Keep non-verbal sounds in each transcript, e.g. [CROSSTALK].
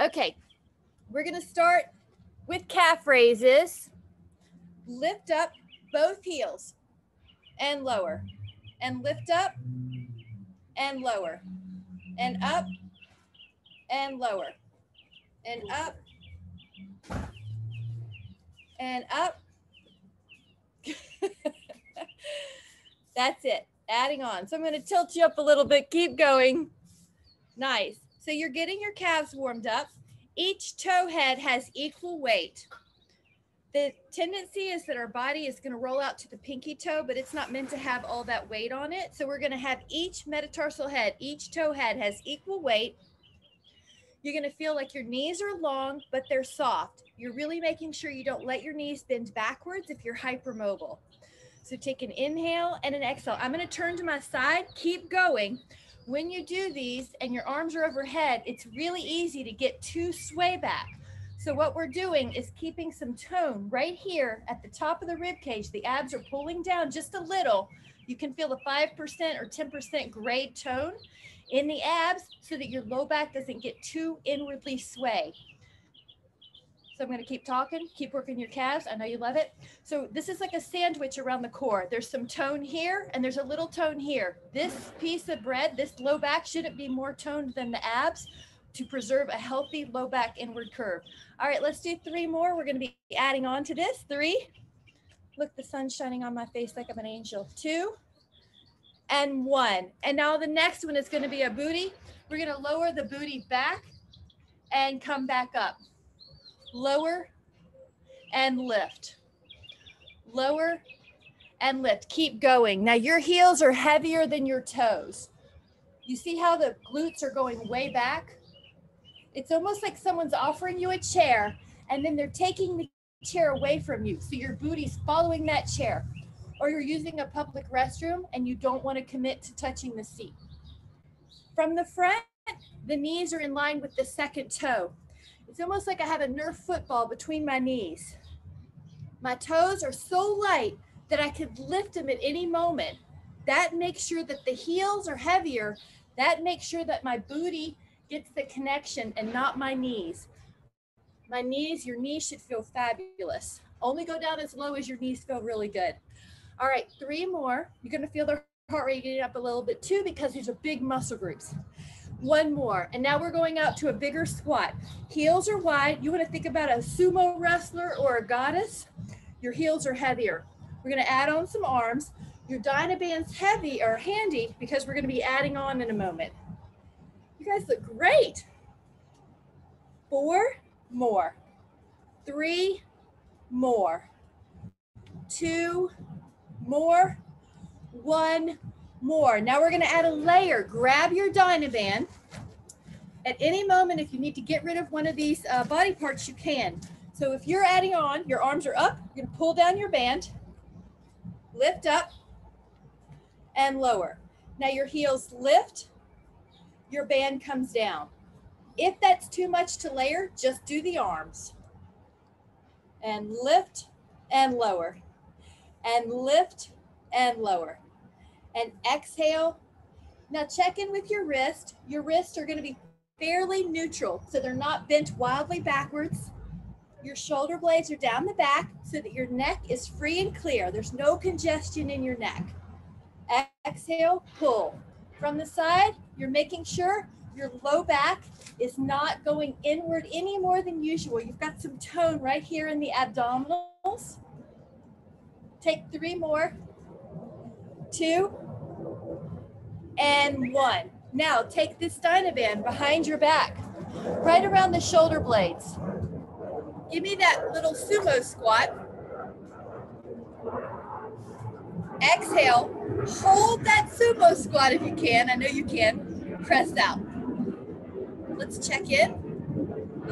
Okay, we're gonna start with calf raises. Lift up both heels and lower, and lift up and lower, and up and lower, and up and up. [LAUGHS] That's it. Adding on. So I'm to tilt you up a little bit. Keep going. Nice. So you're getting your calves warmed up. Each toe head has equal weight. The tendency is that our body is going to roll out to the pinky toe, but it's not meant to have all that weight on it. So we're going to have each metatarsal head, each toe head has equal weight. You're going to feel like your knees are long, but they're soft. You're really making sure you don't let your knees bend backwards if you're hypermobile. So take an inhale and an exhale. I'm going to turn to my side. Keep going. When you do these and your arms are overhead, it's really easy to get too sway back. So what we're doing is keeping some tone right here at the top of the rib cage. The abs are pulling down just a little. You can feel the 5% or 10% grade tone in the abs so that your low back doesn't get too inwardly sway. So I'm going to keep talking, keep working your calves. I know you love it. So this is like a sandwich around the core. There's some tone here and there's a little tone here. This piece of bread, this low back shouldn't be more toned than the abs to preserve a healthy low back inward curve. All right, let's do three more. We're going to be adding on to this. Three. Look, the sun's shining on my face like I'm an angel. Two and one. And now the next one is going to be a booty. We're going to lower the booty back and come back up lower and lift. Lower and lift. Keep going. Now your heels are heavier than your toes. You see how the glutes are going way back? It's almost like someone's offering you a chair and then they're taking the chair away from you. So your booty's following that chair. Or you're using a public restroom and you don't want to commit to touching the seat. From the front, the knees are in line with the second toe. It's almost like I have a Nerf football between my knees. My toes are so light that I could lift them at any moment. That makes sure that the heels are heavier. That makes sure that my booty gets the connection and not my knees. My knees, your knees should feel fabulous. Only go down as low as your knees feel really good. All right, three more. You're gonna feel the heart rate getting up a little bit too because these are big muscle groups. One more. And now we're going out to a bigger squat. Heels are wide. You want to think about a sumo wrestler or a goddess. Your heels are heavier. We're going to add on some arms. Your Dynaband's heavy or handy because we're going to be adding on in a moment. You guys look great. Four more. Three more. Two more. One more. Now we're going to add a layer. Grab your Dynaband. At any moment, if you need to get rid of one of these uh, body parts, you can. So if you're adding on, your arms are up, you're to pull down your band, lift up, and lower. Now your heels lift, your band comes down. If that's too much to layer, just do the arms. And lift and lower. And lift and lower and exhale. Now check in with your wrist. Your wrists are gonna be fairly neutral, so they're not bent wildly backwards. Your shoulder blades are down the back so that your neck is free and clear. There's no congestion in your neck. Exhale, pull. From the side, you're making sure your low back is not going inward any more than usual. You've got some tone right here in the abdominals. Take three more. Two, and one. Now take this Dynaband behind your back, right around the shoulder blades. Give me that little sumo squat. Exhale, hold that sumo squat if you can. I know you can. Press out. Let's check in.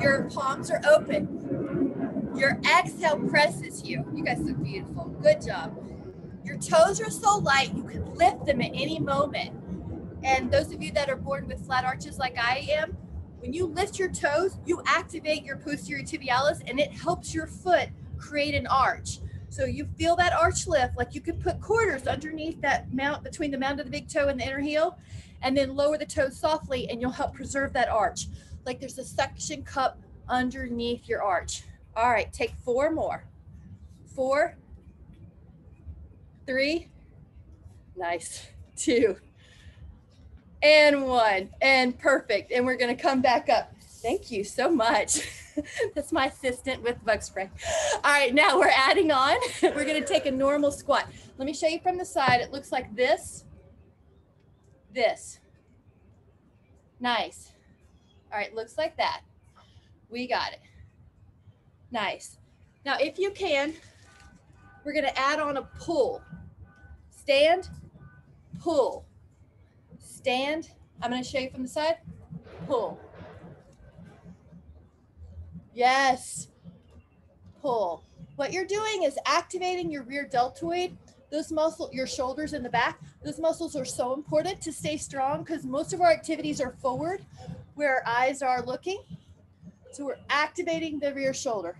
Your palms are open. Your exhale presses you. You guys look beautiful. Good job. Your toes are so light, you can lift them at any moment. And those of you that are born with flat arches like I am, when you lift your toes, you activate your posterior tibialis and it helps your foot create an arch. So you feel that arch lift, like you could put quarters underneath that mount between the mount of the big toe and the inner heel, and then lower the toes softly and you'll help preserve that arch. like there's a suction cup underneath your arch. All right, take four more. Four, three, nice, two, and one, and perfect. And we're gonna come back up. Thank you so much. [LAUGHS] That's my assistant with bug spray. All right, now we're adding on. [LAUGHS] we're gonna take a normal squat. Let me show you from the side. It looks like this, this. Nice. All right, looks like that. We got it. Nice. Now, if you can, we're gonna add on a pull. Stand, pull. Stand. I'm gonna show you from the side. Pull. Yes. Pull. What you're doing is activating your rear deltoid. Those muscles, your shoulders in the back, those muscles are so important to stay strong because most of our activities are forward where our eyes are looking. So we're activating the rear shoulder.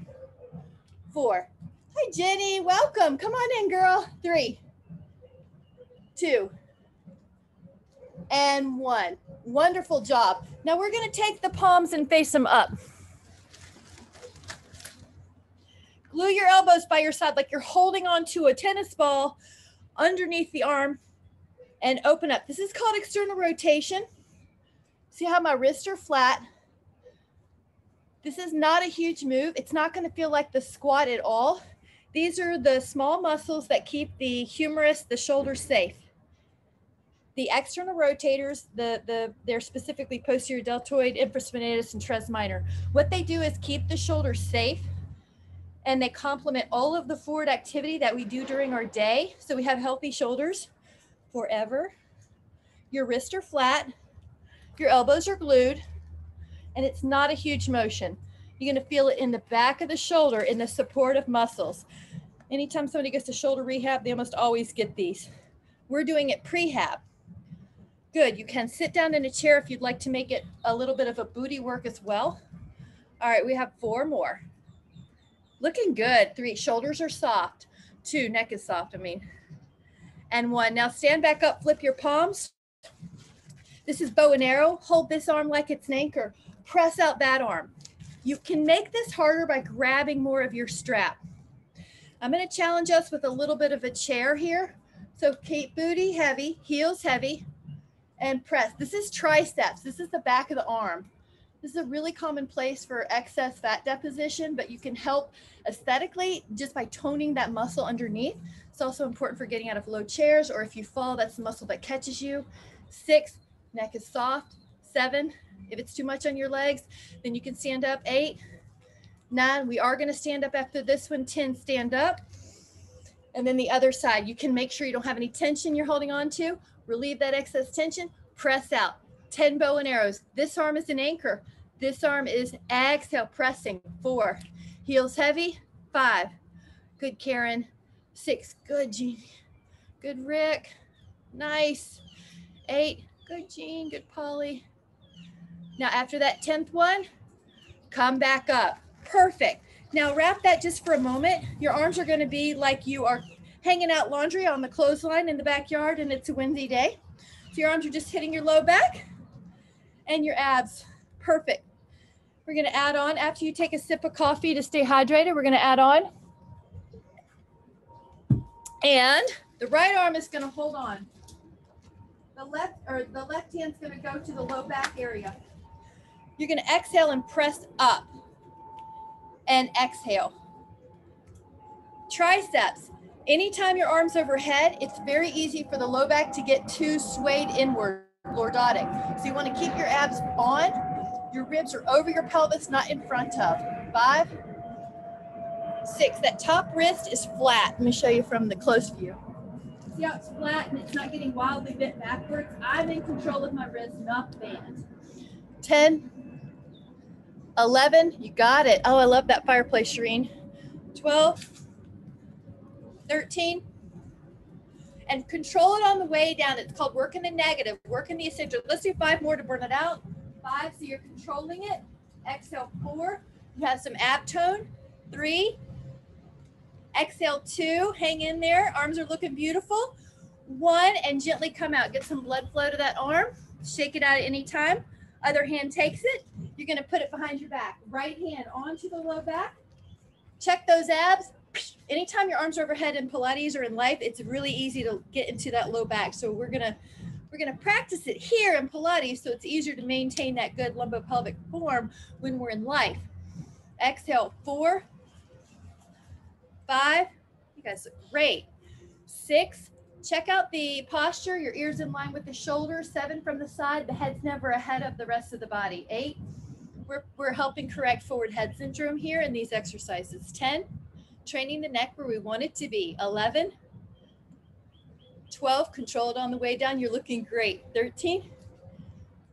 Four. Hi, Jenny. Welcome. Come on in, girl. Three, two, and one. Wonderful job. Now we're going to take the palms and face them up. Glue your elbows by your side like you're holding on to a tennis ball underneath the arm and open up. This is called external rotation. See how my wrists are flat. This is not a huge move. It's not going to feel like the squat at all. These are the small muscles that keep the humerus, the shoulder safe. The external rotators, the, the, they're specifically posterior deltoid, infraspinatus, and teres minor. What they do is keep the shoulders safe and they complement all of the forward activity that we do during our day. So we have healthy shoulders forever. Your wrists are flat, your elbows are glued, and it's not a huge motion. You're gonna feel it in the back of the shoulder in the supportive muscles. Anytime somebody gets to shoulder rehab, they almost always get these. We're doing it prehab. Good, you can sit down in a chair if you'd like to make it a little bit of a booty work as well. All right, we have four more. Looking good. Three, shoulders are soft. Two, neck is soft, I mean. And one. Now stand back up, flip your palms. This is bow and arrow. Hold this arm like it's an anchor. Press out that arm. You can make this harder by grabbing more of your strap. I'm going to challenge us with a little bit of a chair here. So keep booty heavy, heels heavy, and press. This is triceps. This is the back of the arm. This is a really common place for excess fat deposition, but you can help aesthetically just by toning that muscle underneath. It's also important for getting out of low chairs, or if you fall, that's the muscle that catches you. Six, neck is soft. Seven, if it's too much on your legs, then you can stand up. Eight, nine, we are going to stand up after this one. 10, stand up. And then the other side, you can make sure you don't have any tension you're holding on to. Relieve that excess tension, press out. 10 bow and arrows. This arm is an anchor. This arm is exhale, pressing. Four. Heels heavy. Five. Good, Karen. Six. Good, Jean. Good, Rick. Nice. Eight. Good, Jean. Good, Polly. Now, after that 10th one, come back up. Perfect. Now, wrap that just for a moment. Your arms are going to be like you are hanging out laundry on the clothesline in the backyard and it's a windy day. So your arms are just hitting your low back and your abs. Perfect. We're going to add on after you take a sip of coffee to stay hydrated. We're going to add on. And the right arm is going to hold on. The left or the left hand's going to go to the low back area. You're going to exhale and press up and exhale. Triceps. Anytime your arm's overhead, it's very easy for the low back to get too swayed inward lordotic. So you want to keep your abs on. Your ribs are over your pelvis, not in front of. Five, six. That top wrist is flat. Let me show you from the close view. See how it's flat and it's not getting wildly bent backwards? I'm in control of my wrist, not the band. 10, 11, you got it. Oh, I love that fireplace, Shireen. 12, 13, and control it on the way down. It's called working the negative, working the eccentric. Let's do five more to burn it out. Five, so you're controlling it. Exhale, four. You have some ab tone. Three. Exhale, two. Hang in there. Arms are looking beautiful. One, and gently come out. Get some blood flow to that arm. Shake it out at any time. Other hand takes it. You're gonna put it behind your back. Right hand onto the low back. Check those abs. Anytime your arms are overhead in Pilates or in life, it's really easy to get into that low back. So we're gonna we're gonna practice it here in Pilates so it's easier to maintain that good lumbopelvic form when we're in life. Exhale, four, five, you guys look great. Six, check out the posture, your ears in line with the shoulders. Seven from the side, the head's never ahead of the rest of the body. Eight, we're, we're helping correct forward head syndrome here in these exercises. 10, training the neck where we want it to be. 11, 12, control it on the way down. You're looking great. 13,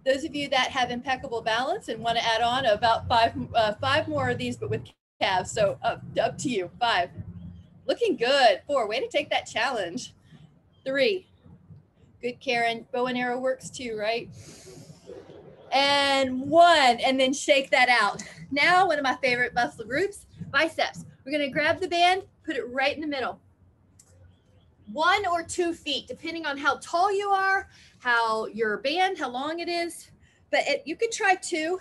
those of you that have impeccable balance and want to add on about five, uh, five more of these, but with calves. So up, up to you. Five, looking good. Four, way to take that challenge. Three, good Karen. Bow and arrow works too, right? And one, and then shake that out. Now, one of my favorite muscle groups, biceps. We're gonna grab the band, put it right in the middle. One or two feet, depending on how tall you are, how your band, how long it is. But it, you could try two.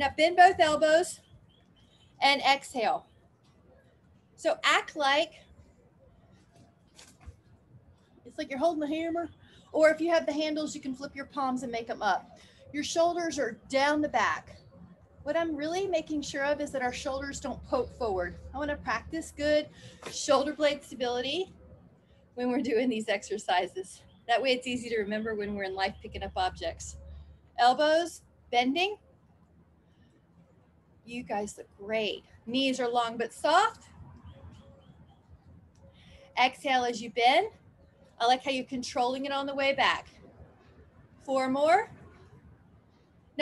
Now bend both elbows and exhale. So act like it's like you're holding a hammer, or if you have the handles, you can flip your palms and make them up. Your shoulders are down the back. What I'm really making sure of is that our shoulders don't poke forward. I want to practice good shoulder blade stability when we're doing these exercises. That way it's easy to remember when we're in life picking up objects. Elbows bending. You guys look great. Knees are long but soft. Exhale as you bend. I like how you're controlling it on the way back. Four more.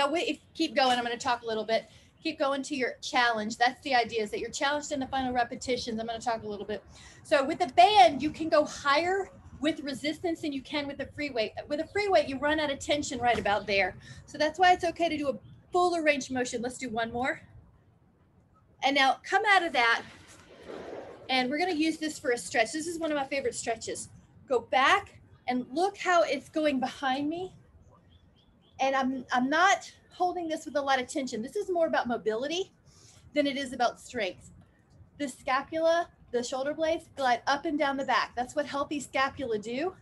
Now, if, keep going. I'm going to talk a little bit. Keep going to your challenge. That's the idea is that you're challenged in the final repetitions. I'm going to talk a little bit. So with the band, you can go higher with resistance than you can with a free weight. With a free weight, you run out of tension right about there. So that's why it's okay to do a fuller range motion. Let's do one more. And now come out of that. And we're going to use this for a stretch. This is one of my favorite stretches. Go back and look how it's going behind me. And I'm, I'm not holding this with a lot of tension. This is more about mobility than it is about strength. The scapula, the shoulder blades glide up and down the back. That's what healthy scapula do.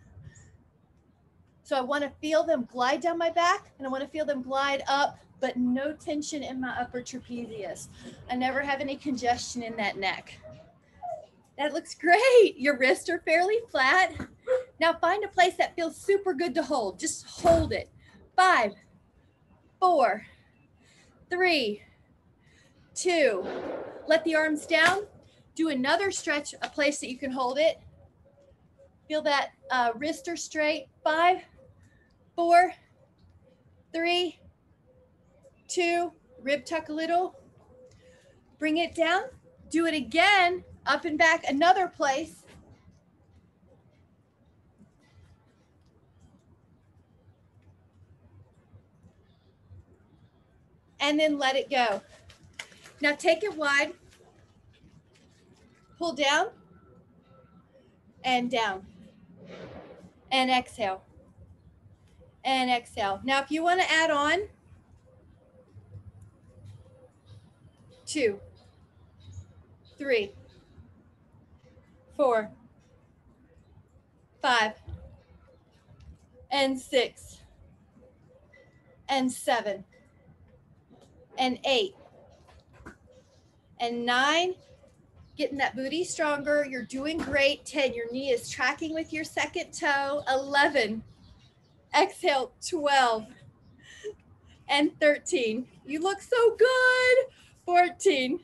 So I want to feel them glide down my back and I want to feel them glide up, but no tension in my upper trapezius. I never have any congestion in that neck. That looks great. Your wrists are fairly flat. Now find a place that feels super good to hold. Just hold it. Five, four, three, two. Let the arms down. Do another stretch, a place that you can hold it. Feel that uh, wrist are straight. Five, four, three, two. Rib tuck a little. Bring it down. Do it again up and back another place. And then let it go. Now take it wide. Pull down and down. And exhale. And exhale. Now, if you want to add on, two, three, four, five, and six, and seven, and eight, and nine. Getting that booty stronger. You're doing great. 10, your knee is tracking with your second toe. 11, exhale, 12, and 13. You look so good. 14,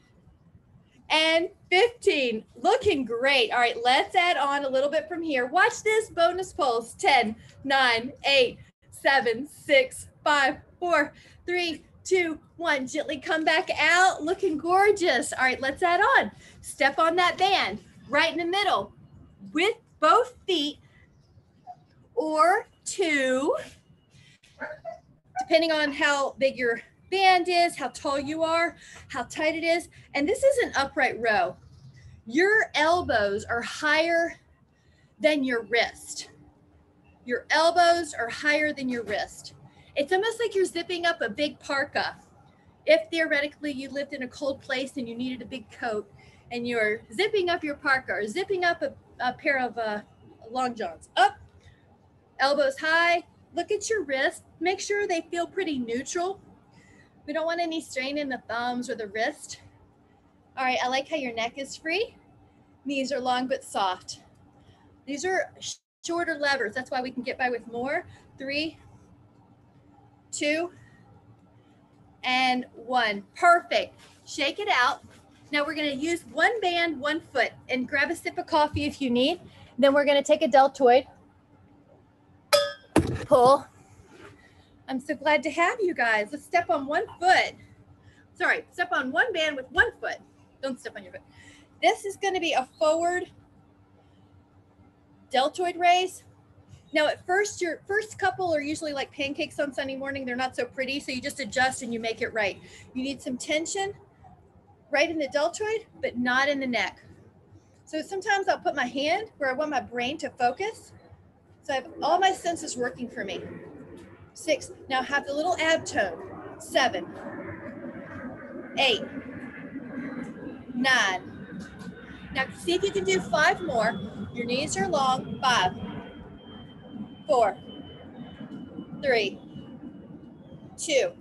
and 15. Looking great. All right, let's add on a little bit from here. Watch this bonus pulse 10, 9, 8, 7, 6, 5, 4, 3, 2, 1. Gently come back out. Looking gorgeous. All right, let's add on. Step on that band right in the middle with both feet or two, depending on how big your band is, how tall you are, how tight it is. And this is an upright row. Your elbows are higher than your wrist. Your elbows are higher than your wrist. It's almost like you're zipping up a big parka. if theoretically you lived in a cold place and you needed a big coat and you're zipping up your parka or zipping up a, a pair of uh, long johns, up, elbows high, look at your wrist, make sure they feel pretty neutral. We don't want any strain in the thumbs or the wrist. All right, I like how your neck is free. Knees are long but soft. These are shorter levers. That's why we can get by with more. Three, two, and one. Perfect. Shake it out. Now we're going to use one band, one foot, and grab a sip of coffee if you need. Then we're going to take a deltoid, pull. I'm so glad to have you guys. Let's step on one foot. Sorry, step on one band with one foot. Don't step on your foot. This is going to be a forward deltoid raise. Now, at first, your first couple are usually like pancakes on Sunday morning. They're not so pretty. So you just adjust and you make it right. You need some tension right in the deltoid, but not in the neck. So sometimes I'll put my hand where I want my brain to focus. So I have all my senses working for me. Six. Now have the little ab tone. Seven, eight, nine. Now see if you can do five more. Your knees are long. Five, four, three, two.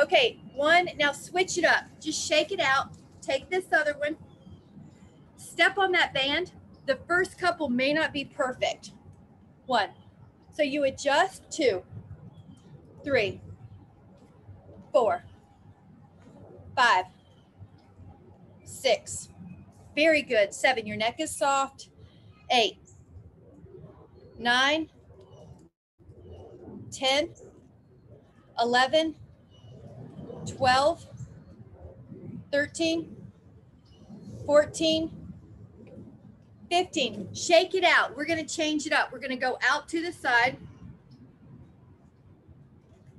Okay, one. Now switch it up. Just shake it out. Take this other one. Step on that band. The first couple may not be perfect. One. So you adjust two, three, four, five, six. Very good. Seven. Your neck is soft. Eight, nine, 10, 11, 12, 13, 14, 15. Shake it out. We're going to change it up. We're going to go out to the side.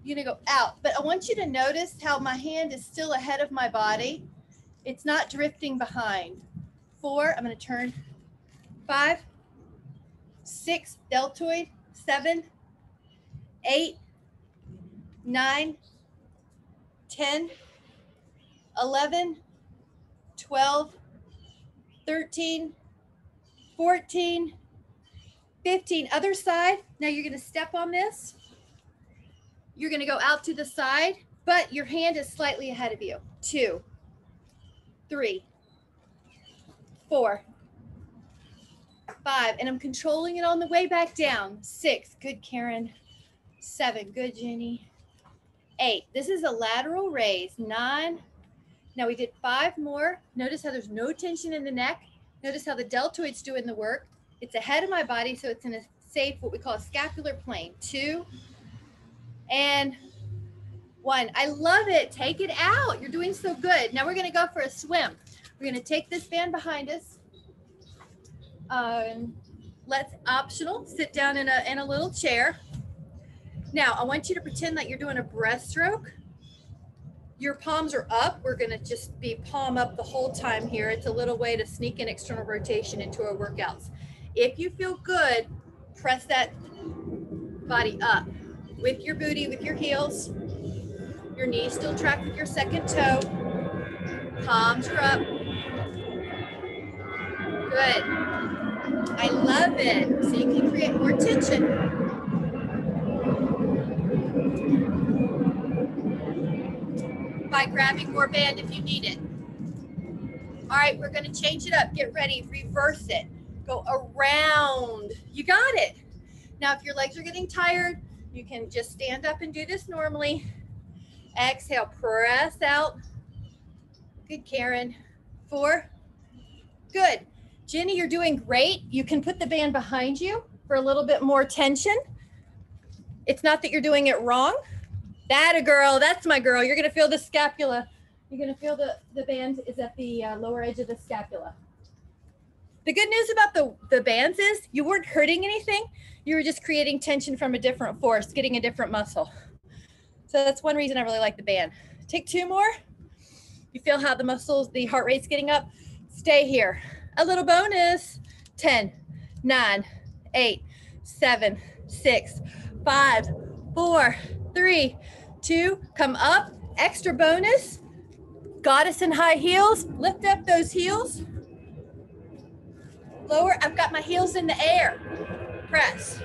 You're going to go out. But I want you to notice how my hand is still ahead of my body. It's not drifting behind. Four, I'm going to turn. Five, six, deltoid. Seven, eight, nine, 10, 11, 12, 13, 14, 15. Other side. Now you're going to step on this. You're going to go out to the side, but your hand is slightly ahead of you. Two, three, four, five. And I'm controlling it on the way back down. Six. Good, Karen. Seven. Good, Jenny. Eight. This is a lateral raise. Nine. Now we did five more. Notice how there's no tension in the neck. Notice how the deltoid's doing the work. It's ahead of my body, so it's in a safe, what we call a scapular plane. Two and one. I love it. Take it out. You're doing so good. Now we're going to go for a swim. We're going to take this band behind us. Um, let's optional sit down in a, in a little chair. Now I want you to pretend that you're doing a breaststroke. Your palms are up. We're going to just be palm up the whole time here. It's a little way to sneak in external rotation into our workouts. If you feel good, press that body up with your booty, with your heels. Your knees still track with your second toe. Palms are up. Good. I love it. So you can create more tension. By grabbing more band if you need it. All right, we're gonna change it up. Get ready, reverse it. Go around. You got it. Now, if your legs are getting tired, you can just stand up and do this normally. Exhale, press out. Good, Karen. Four. Good. Jenny, you're doing great. You can put the band behind you for a little bit more tension. It's not that you're doing it wrong. That a girl. That's my girl. You're going to feel the scapula. You're going to feel the, the band is at the uh, lower edge of the scapula. The good news about the, the bands is you weren't hurting anything. You were just creating tension from a different force, getting a different muscle. So that's one reason I really like the band. Take two more. You feel how the muscles, the heart rate's getting up. Stay here. A little bonus. 10, 9, 8, 7, 6, 5, 4, 3, 2. Come up. extra bonus, goddess in high heels, lift up those heels. Lower, I've got my heels in the air. Press.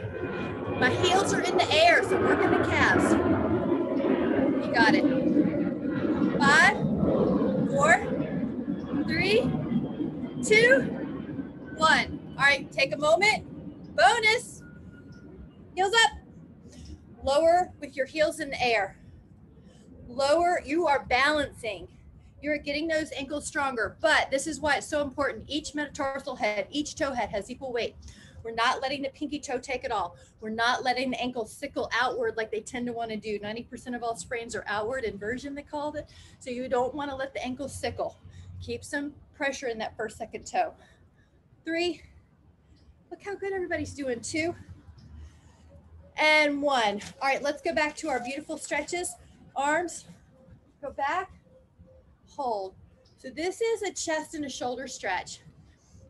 My heels are in the air, so working the calves. You got it. Five, four, three, two, one. All right, take a moment. Bonus. Heels up. Lower with your heels in the air. Lower, you are balancing. You're getting those ankles stronger, but this is why it's so important. Each metatarsal head, each toe head has equal weight. We're not letting the pinky toe take it all. We're not letting the ankle sickle outward like they tend to want to do. 90% of all sprains are outward inversion, they called it. So you don't want to let the ankle sickle. Keep some pressure in that first, second toe. Three. Look how good everybody's doing. Two. And one. All right, let's go back to our beautiful stretches. Arms, go back, hold. So this is a chest and a shoulder stretch.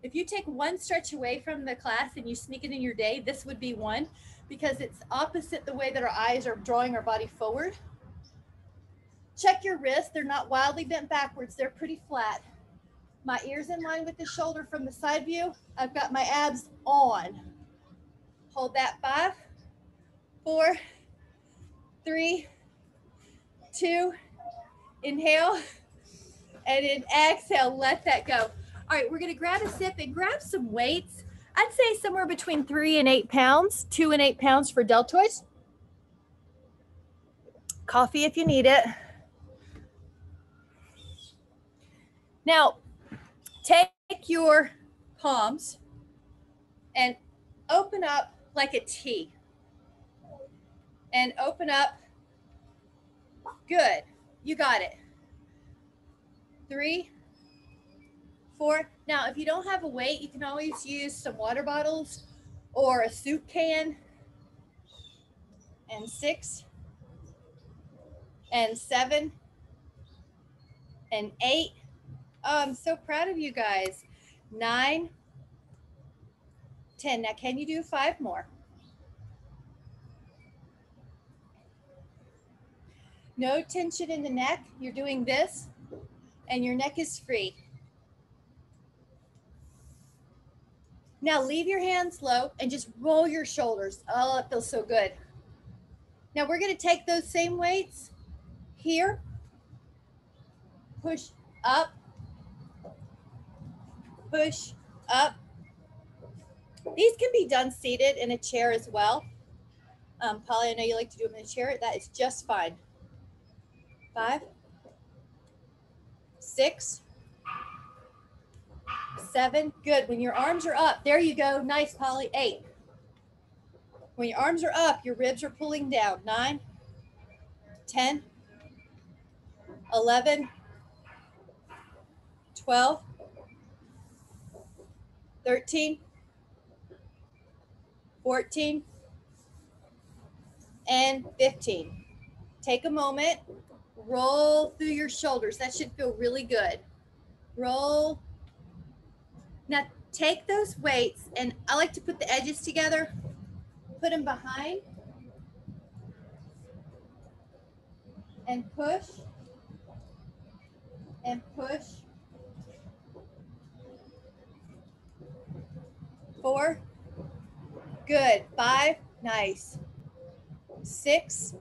If you take one stretch away from the class and you sneak it in your day, this would be one because it's opposite the way that our eyes are drawing our body forward. Check your wrists. They're not wildly bent backwards. They're pretty flat. My ears in line with the shoulder from the side view. I've got my abs on. Hold that five, four, three, two, inhale, and then exhale, let that go. All right, we're gonna grab a sip and grab some weights. I'd say somewhere between three and eight pounds, two and eight pounds for deltoids. Coffee if you need it. Now, take your palms and open up like a T. And open up. Good. You got it. Three, four. Now, if you don't have a weight, you can always use some water bottles or a soup can. And six, and seven, and eight. Oh, I'm so proud of you guys. Nine, ten. Now, can you do five more? No tension in the neck. You're doing this, and your neck is free. Now leave your hands low and just roll your shoulders. Oh, it feels so good. Now we're going to take those same weights here, push up, push up. These can be done seated in a chair as well. Um, Polly, I know you like to do them in a chair. That is just fine. Five, six, seven. Good. When your arms are up, there you go. Nice, Polly. Eight. When your arms are up, your ribs are pulling down. Nine, 10, 11, 12, 13, 14, and 15. Take a moment, roll through your shoulders. That should feel really good. Roll. Now take those weights, and I like to put the edges together, put them behind, and push, and push. Four. Good. Five. Nice. Six.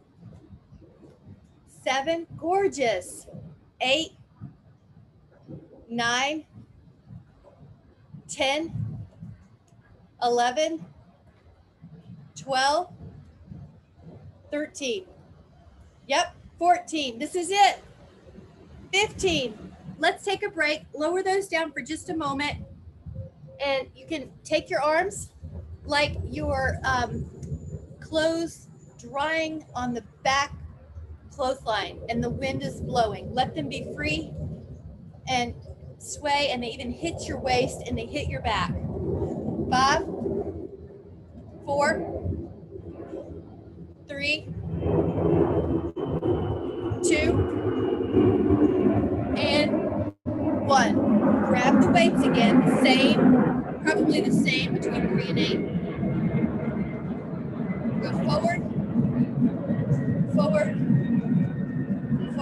Seven. Gorgeous. Eight. Nine. Ten. Eleven. Twelve. Thirteen. Yep. 14. This is it. 15. Let's take a break. Lower those down for just a moment and you can take your arms like your um, clothes drying on the back clothesline and the wind is blowing. Let them be free and sway, and they even hit your waist and they hit your back. Five, four, three, two, and one. Grab the weights again, same, probably the same between three and eight. Go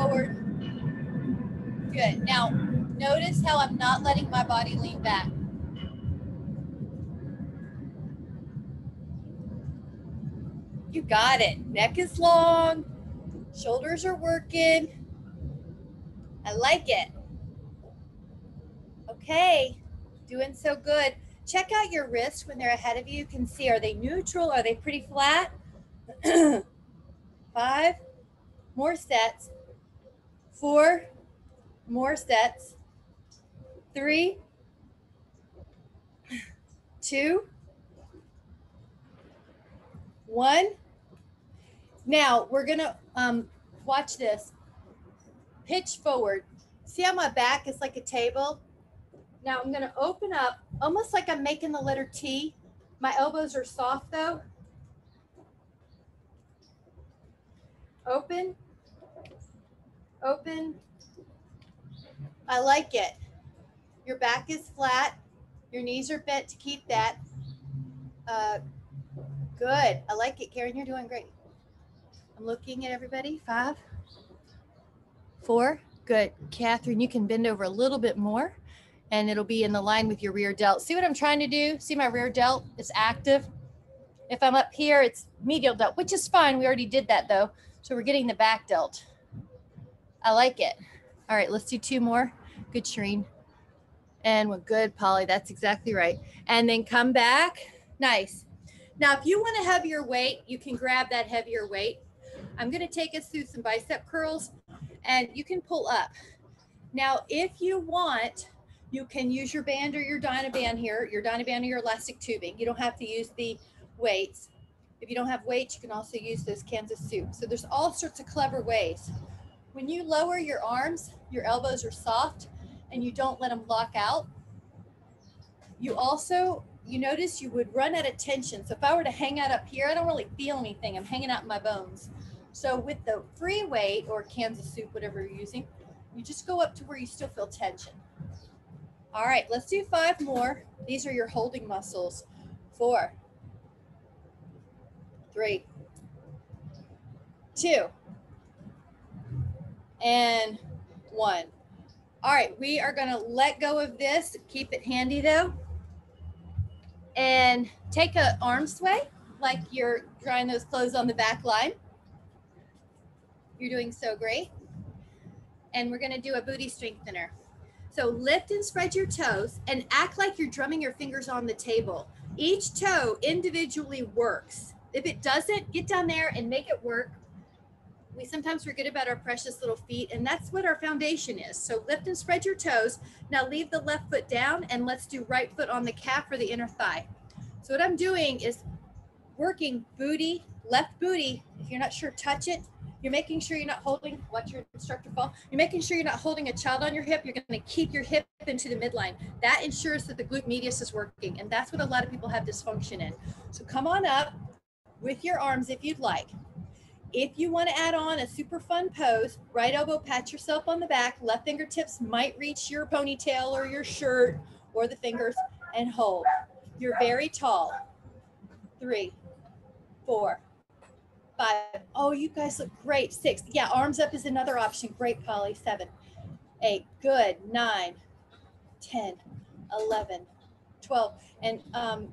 forward, Good. Now, notice how I'm not letting my body lean back. You got it. Neck is long, shoulders are working. I like it. Okay, doing so good. Check out your wrists when they're ahead of you. You can see, are they neutral? Are they pretty flat? [CLEARS THROAT] Five more sets. Four more sets. Three, two, one. Now we're gonna um, watch this. Pitch forward. See how my back is like a table? Now I'm gonna open up almost like I'm making the letter T. My elbows are soft though. Open, open. I like it. Your back is flat. Your knees are bent to keep that. Uh, good. I like it, Karen. You're doing great. I'm looking at everybody. Five, four. Good. Catherine, you can bend over a little bit more and it'll be in the line with your rear delt. See what I'm trying to do? See my rear delt is active. If I'm up here, it's medial delt, which is fine. We already did that though. So we're getting the back delt. I like it. All right, let's do two more. Good, Shireen. And we're good, Polly. That's exactly right. And then come back. Nice. Now, if you want a heavier weight, you can grab that heavier weight. I'm going to take us through some bicep curls and you can pull up. Now, if you want, you can use your band or your Dynaband here, your Dynaband or your elastic tubing. You don't have to use the weights. If you don't have weights, you can also use those Kansas soup. So there's all sorts of clever ways. When you lower your arms, your elbows are soft and you don't let them lock out. You also, you notice you would run out of tension. So if I were to hang out up here, I don't really feel anything. I'm hanging out in my bones. So with the free weight or Kansas soup, whatever you're using, you just go up to where you still feel tension. All right, let's do five more. These are your holding muscles. Four, three, two, and one. All right, we are gonna let go of this. Keep it handy though. And take a arm sway like you're drying those clothes on the back line. You're doing so great. And we're gonna do a booty strengthener. So lift and spread your toes and act like you're drumming your fingers on the table. Each toe individually works. If it doesn't, get down there and make it work. We sometimes forget about our precious little feet, and that's what our foundation is. So lift and spread your toes. Now leave the left foot down, and let's do right foot on the calf or the inner thigh. So what I'm doing is working booty, left booty. If you're not sure, touch it. You're making sure you're not holding, watch your instructor fall. You're making sure you're not holding a child on your hip. You're going to keep your hip into the midline. That ensures that the glute medius is working. And that's what a lot of people have dysfunction in. So come on up with your arms if you'd like. If you want to add on a super fun pose, right elbow pat yourself on the back, left fingertips might reach your ponytail or your shirt or the fingers and hold. You're very tall. Three, four, five. Oh, you guys look great. Six. Yeah, arms up is another option. Great, Polly. Seven, eight. Good. Nine, 10, 11, 12. And um,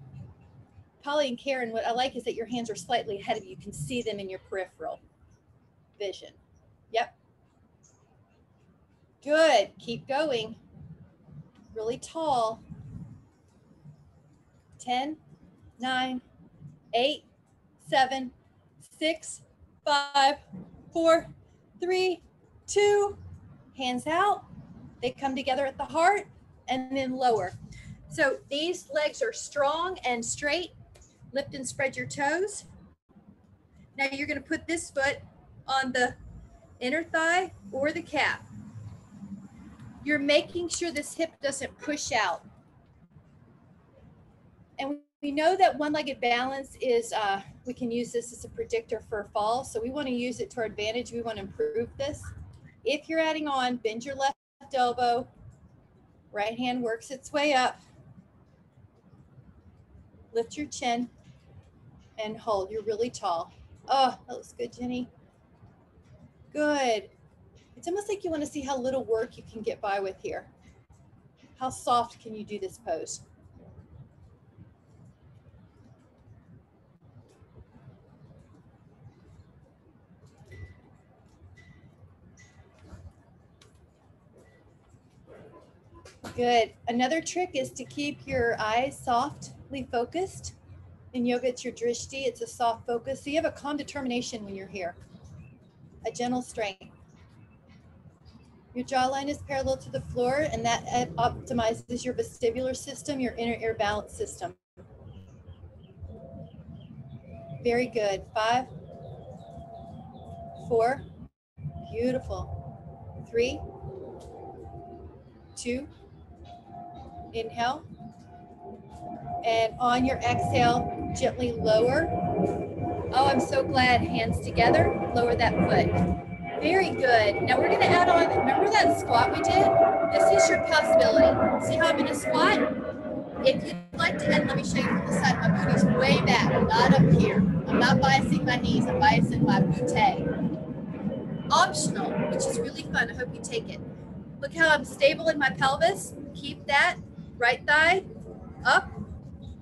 Polly and Karen, what I like is that your hands are slightly ahead of you. You can see them in your peripheral vision. Yep. Good. Keep going. Really tall. 10, 9, 8, 7, 6, 5, 4, 3, 2. Hands out. They come together at the heart and then lower. So these legs are strong and straight lift and spread your toes. Now you're going to put this foot on the inner thigh or the calf. You're making sure this hip doesn't push out. And we know that one-legged balance is, uh, we can use this as a predictor for fall. So we want to use it to our advantage. We want to improve this. If you're adding on, bend your left elbow. Right hand works its way up. Lift your chin and hold. You're really tall. Oh, that looks good, Jenny. Good. It's almost like you want to see how little work you can get by with here. How soft can you do this pose? Good. Another trick is to keep your eyes softly focused. In yoga, it's your drishti. It's a soft focus. So you have a calm determination when you're here. A gentle strength. Your jawline is parallel to the floor, and that optimizes your vestibular system, your inner ear balance system. Very good. Five, four, beautiful. Three, two, inhale. And on your exhale, gently lower. Oh, I'm so glad. Hands together, lower that foot. Very good. Now we're gonna add on, remember that squat we did? This is your possibility. See how I'm in a squat? If you'd like to, and let me show you from the side, my booty's way back, not up here. I'm not biasing my knees, I'm biasing my booty. Optional, which is really fun. I hope you take it. Look how I'm stable in my pelvis. Keep that right thigh up.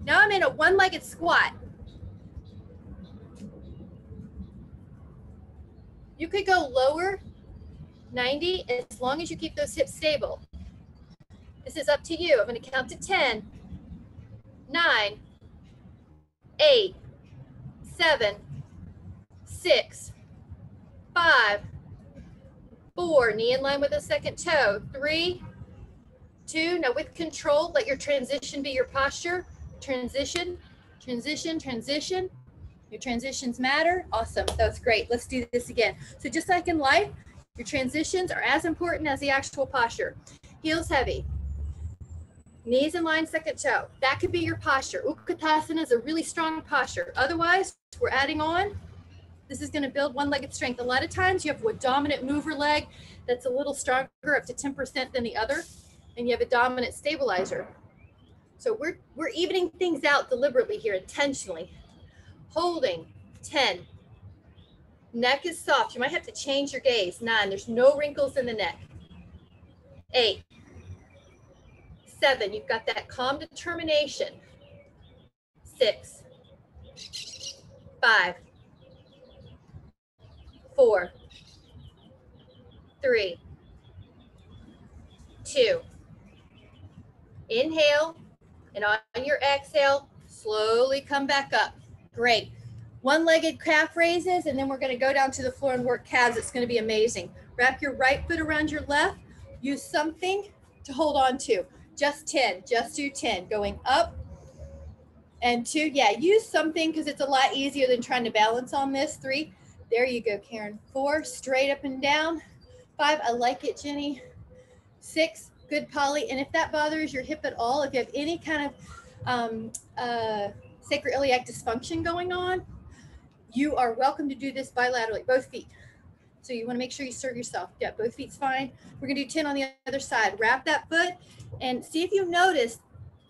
Now I'm in a one-legged squat. You could go lower 90 as long as you keep those hips stable. This is up to you. I'm going to count to 10, 9, 8, 7, 6, 5, 4, knee in line with the second toe, 3, Two, now with control, let your transition be your posture. Transition, transition, transition. Your transitions matter. Awesome. That's great. Let's do this again. So just like in life, your transitions are as important as the actual posture. Heels heavy. Knees in line, second toe. That could be your posture. Utkatasana is a really strong posture. Otherwise, we're adding on. This is going to build one-legged strength. A lot of times you have a dominant mover leg that's a little stronger, up to 10% than the other and you have a dominant stabilizer. So we're, we're evening things out deliberately here, intentionally. Holding, 10. Neck is soft. You might have to change your gaze. Nine, there's no wrinkles in the neck. Eight, seven, you've got that calm determination. Six, five, four, three, two, Inhale, and on your exhale, slowly come back up. Great. One-legged calf raises, and then we're gonna go down to the floor and work calves. It's gonna be amazing. Wrap your right foot around your left. Use something to hold on to. Just 10, just do 10. Going up and two. Yeah, use something because it's a lot easier than trying to balance on this. Three, there you go, Karen. Four, straight up and down. Five, I like it, Jenny. Six, good Polly. And if that bothers your hip at all, if you have any kind of um, uh, sacroiliac dysfunction going on, you are welcome to do this bilaterally, both feet. So you want to make sure you serve yourself. Yeah, both feet's fine. We're to do 10 on the other side. Wrap that foot and see if you notice,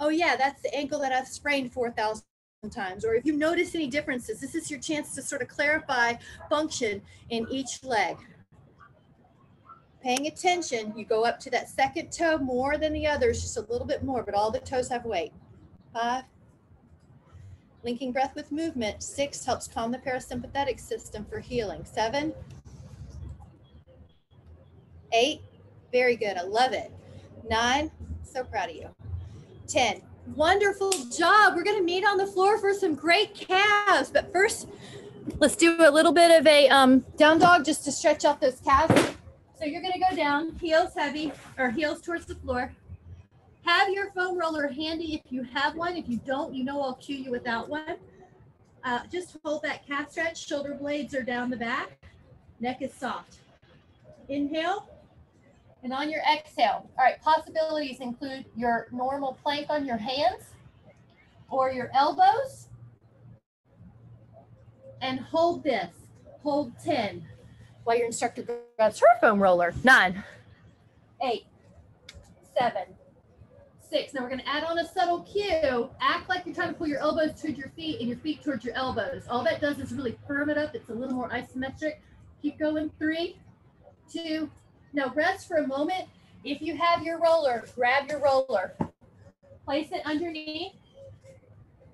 oh yeah, that's the ankle that I've sprained 4,000 times. Or if you notice any differences, this is your chance to sort of clarify function in each leg paying attention, you go up to that second toe more than the others, just a little bit more, but all the toes have weight. Five. Linking breath with movement. Six helps calm the parasympathetic system for healing. Seven. Eight. Very good. I love it. Nine. So proud of you. 10. Wonderful job. We're going to meet on the floor for some great calves. But first, let's do a little bit of a um, down dog just to stretch out those calves. So you're gonna go down, heels heavy, or heels towards the floor. Have your foam roller handy if you have one. If you don't, you know I'll cue you without one. Uh, just hold that calf stretch. Shoulder blades are down the back. Neck is soft. Inhale. And on your exhale. All right, possibilities include your normal plank on your hands or your elbows. And hold this. Hold 10 while your instructor grabs her foam roller. Nine, eight, seven, six. Now we're going to add on a subtle cue. Act like you're trying to pull your elbows towards your feet and your feet towards your elbows. All that does is really firm it up. It's a little more isometric. Keep going. Three, two, Now rest for a moment. If you have your roller, grab your roller. Place it underneath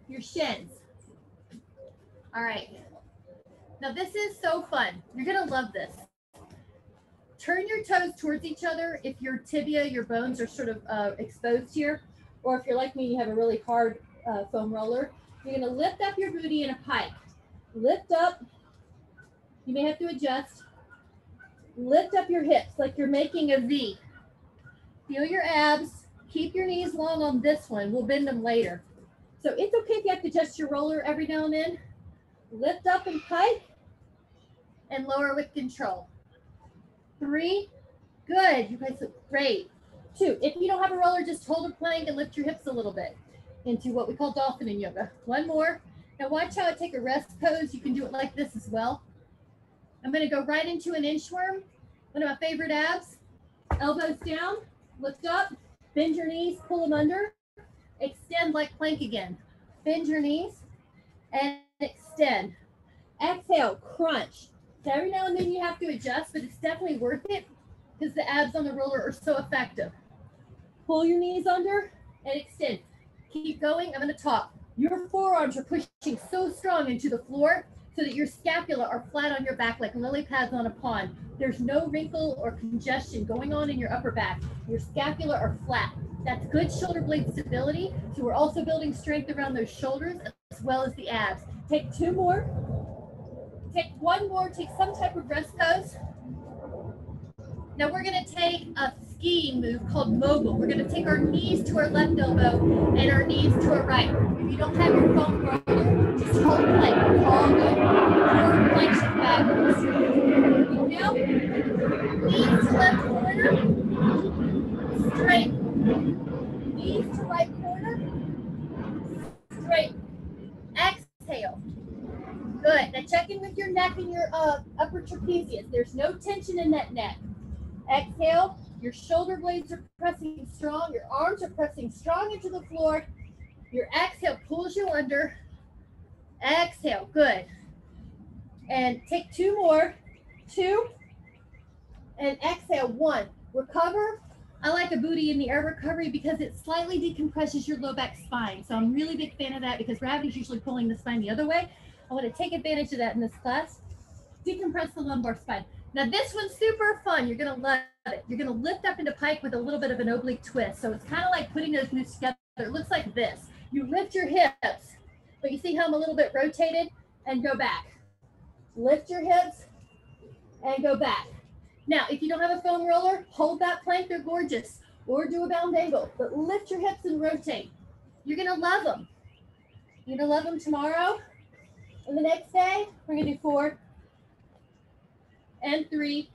your shins. All right. Now this is so fun. You're gonna love this. Turn your toes towards each other if your tibia, your bones are sort of uh, exposed here, or if you're like me, you have a really hard uh, foam roller. You're gonna lift up your booty in a pike. Lift up. You may have to adjust. Lift up your hips like you're making a V. Feel your abs. Keep your knees long on this one. We'll bend them later. So it's okay if you have to adjust your roller every now and then. Lift up and pike and lower with control. Three, good. You guys look great. Two, if you don't have a roller, just hold a plank and lift your hips a little bit into what we call dolphin in yoga. One more. Now watch how I take a rest pose. You can do it like this as well. I'm gonna go right into an inchworm, one of my favorite abs. Elbows down, lift up, bend your knees, pull them under, extend like plank again. Bend your knees and extend. Exhale, crunch. Every now and then you have to adjust, but it's definitely worth it because the abs on the roller are so effective. Pull your knees under and extend. Keep going. I'm going to talk. Your forearms are pushing so strong into the floor so that your scapula are flat on your back like lily pads on a pond. There's no wrinkle or congestion going on in your upper back. Your scapula are flat. That's good shoulder blade stability. So we're also building strength around those shoulders as well as the abs. Take two more. Take one more. Take some type of rest pose. Now we're going to take a skiing move called mogul. We're going to take our knees to our left elbow and our knees to our right. If you don't have your foam roller, just hold good. Forward plank shift backwards. Now, knees to left corner. Straight. Knees to right corner. Straight. Exhale. Good. Now check in your your uh, upper trapezius. There's no tension in that neck. Exhale. Your shoulder blades are pressing strong. Your arms are pressing strong into the floor. Your exhale pulls you under. Exhale. Good. And take two more. Two. And exhale. One. Recover. I like a booty in the air recovery because it slightly decompresses your low back spine. So I'm really big fan of that because gravity's usually pulling the spine the other way. I want to take advantage of that in this class. Decompress the lumbar spine. Now this one's super fun. You're gonna love it. You're gonna lift up into pike with a little bit of an oblique twist. So it's kind of like putting those moves together. It looks like this. You lift your hips, but you see how I'm a little bit rotated and go back. Lift your hips and go back. Now, if you don't have a foam roller, hold that plank. They're gorgeous. Or do a bound angle, but lift your hips and rotate. You're gonna love them. You're gonna love them tomorrow. And the next day, we're gonna do four, and three.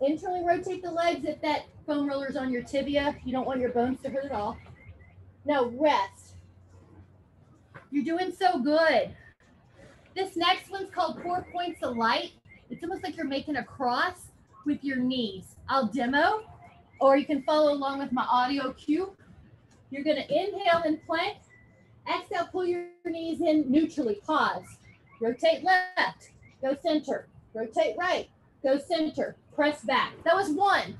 Internally rotate the legs if that foam roller's on your tibia. You don't want your bones to hurt at all. Now rest. You're doing so good. This next one's called Four Points of Light. It's almost like you're making a cross with your knees. I'll demo, or you can follow along with my audio cue. You're gonna inhale and plank. Exhale, pull your knees in neutrally. Pause. Rotate left. Go center. Rotate right. Go center. Press back. That was one.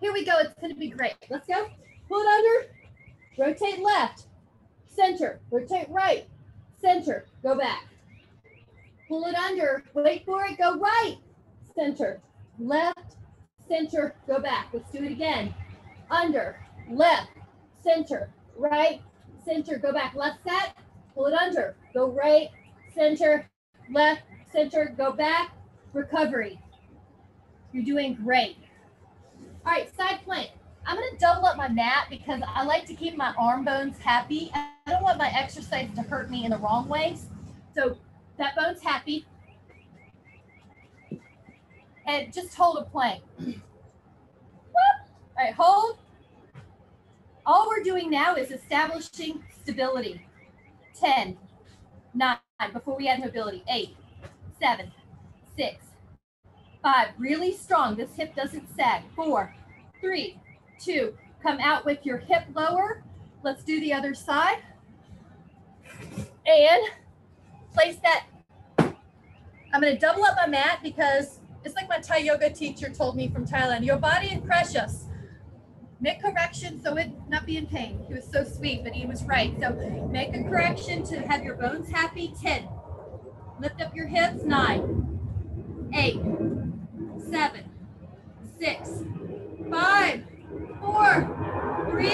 Here we go. It's to be great. Let's go. Pull it under. Rotate left. Center. Rotate right. Center. Go back. Pull it under. Wait for it. Go right. Center. Left. Center. Go back. Let's do it again. Under. Left. Center. Right. Center. Go back. Left set. Pull it under. Go right. Center. Left. Center. Go back recovery. You're doing great. All right, side plank. I'm gonna double up my mat because I like to keep my arm bones happy. I don't want my exercise to hurt me in the wrong ways. So that bone's happy. And just hold a plank. [CLEARS THROAT] All right, hold. All we're doing now is establishing stability. 10, 9, before we add mobility, 8, 7, six, five, really strong. This hip doesn't sag. Four, three, two, come out with your hip lower. Let's do the other side. And place that. I'm going to double up my mat because It's like my Thai yoga teacher told me from Thailand, your body is precious. Make correction so it not be in pain. He was so sweet, but he was right. So make a correction to have your bones happy. 10. Lift up your hips. 9, 8, 7, 6, 5, 4, 3,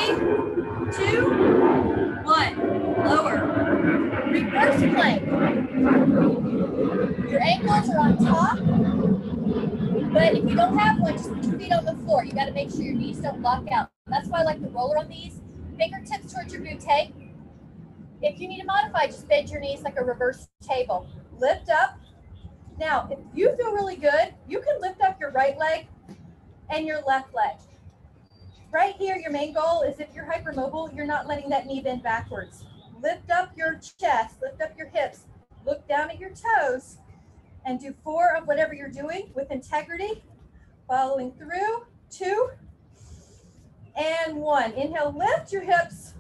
2, 1. Lower. Reverse plank. Your ankles are on top. But if you don't have one, just put your feet on the floor. Got to make sure your knees don't lock out. That's why I like the roller on these. Fingertips towards your bootay. If you need to modify, just bend your knees like a reverse table. Lift up. Now, if you feel really good, you can lift up your right leg and your left leg. Right here, your main goal is if you're hypermobile, you're not letting that knee bend backwards. Lift up your chest, lift up your hips, look down at your toes, and do four of whatever you're doing with integrity, following through, two, and one. Inhale, lift your hips,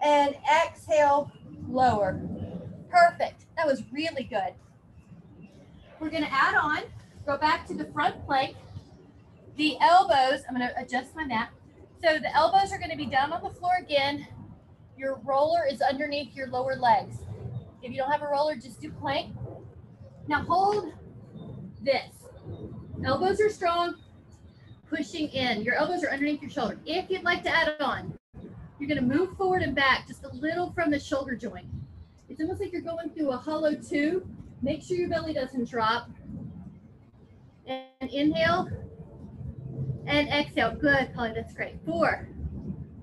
and exhale, lower. Perfect. That was really good. We're going to add on, go back to the front plank. The elbows, I'm going to adjust my mat. So the elbows are going to be down on the floor again. Your roller is underneath your lower legs. If you don't have a roller, just do plank. Now hold this. Elbows are strong, pushing in. Your elbows are underneath your shoulder. If you'd like to add on, you're going to move forward and back just a little from the shoulder joint. It's almost like you're going through a hollow tube. Make sure your belly doesn't drop. And inhale and exhale. Good, Polly. That's great. Four.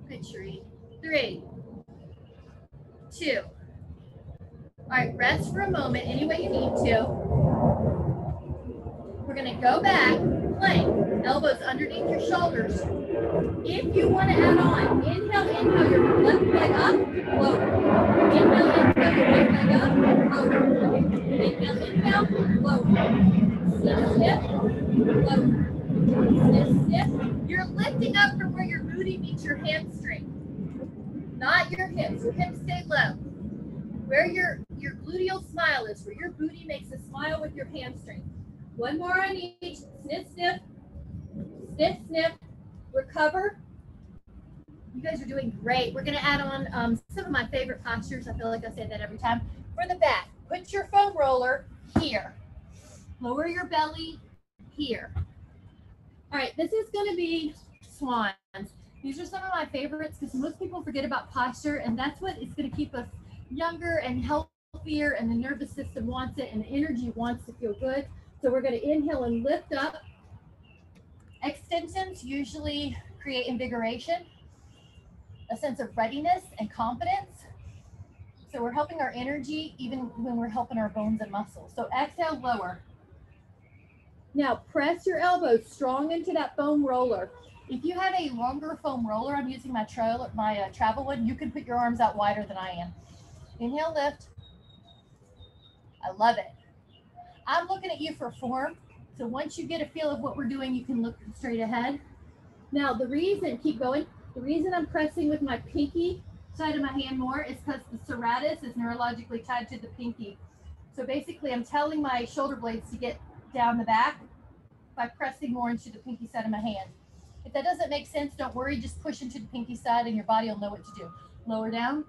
Good, Sheree. Three. Two. All right, rest for a moment any way you need to. We're gonna go back, plank, elbows underneath your shoulders. If you wanna add on, inhale, inhale your left leg up, lower. Inhale, inhale your right leg up, lower. Inhale, inhale, lower. Snip, snip, lower. You're lifting up from where your booty meets your hamstring, not your hips. Your hips stay low where your, your gluteal smile is, where your booty makes a smile with your hamstring. One more on each. Sniff, sniff, sniff, sniff, recover. You guys are doing great. We're gonna add on um, some of my favorite postures. I feel like I say that every time. For the back, put your foam roller here. Lower your belly here. All right, this is gonna be swans. These are some of my favorites because most people forget about posture and that's what is gonna keep us younger and healthier and the nervous system wants it and the energy wants to feel good. So we're going to inhale and lift up. Extensions usually create invigoration, a sense of readiness and confidence. So we're helping our energy even when we're helping our bones and muscles. So exhale, lower. Now press your elbows strong into that foam roller. If you have a longer foam roller, I'm using my, tra my uh, travel one, you can put your arms out wider than I am. Inhale, lift. I love it. I'm looking at you for form. So once you get a feel of what we're doing, you can look straight ahead. Now, the reason, keep going, the reason I'm pressing with my pinky side of my hand more is because the serratus is neurologically tied to the pinky. So basically, I'm telling my shoulder blades to get down the back by pressing more into the pinky side of my hand. If that doesn't make sense, don't worry, just push into the pinky side and your body will know what to do. Lower down,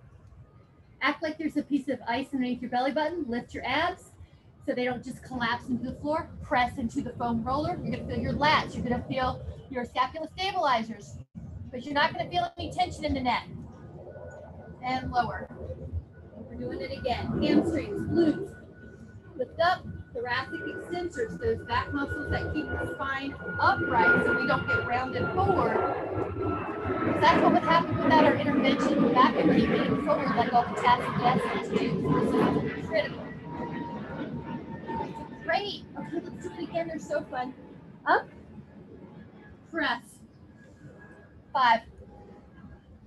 Act like there's a piece of ice underneath your belly button. Lift your abs so they don't just collapse into the floor. Press into the foam roller. You're going to feel your lats. You're going to feel your scapula stabilizers, but you're not going to feel any tension in the neck. And lower. We're doing it again. Hamstrings, glutes. Lift up, thoracic extensors, those back muscles that keep the spine upright so we don't get rounded forward that's what would happen without our intervention. Back would keep getting forward like all the potassium acids do. This is critical. Great. Okay, let's do it again. They're so fun. Up, press. Five,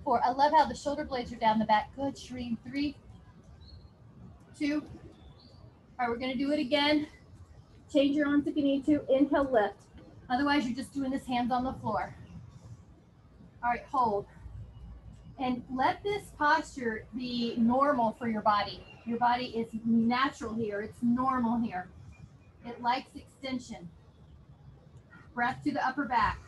four. I love how the shoulder blades are down the back. Good, Shereen. Three, two. All right, we're gonna do it again. Change your arms if you need to. Inhale, lift. Otherwise, you're just doing this hands on the floor. All right, hold. And let this posture be normal for your body. Your body is natural here, it's normal here. It likes extension. Breath to the upper back.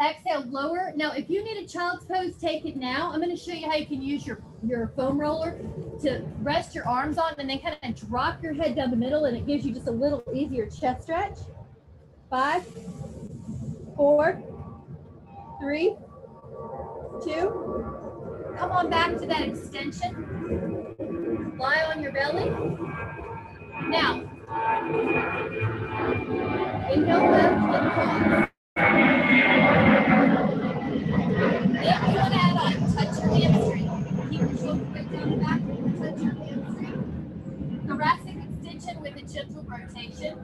Exhale, lower. Now, if you need a child's pose, take it now. I'm going to show you how you can use your, your foam roller to rest your arms on and then kind of drop your head down the middle and it gives you just a little easier chest stretch. Five, four, three, two. Come on back to that extension. Lie on your belly. Now, want to on, touch your hamstring. Keep your shoulder blade down the back, touch your hamstring. Thoracic extension with a gentle rotation.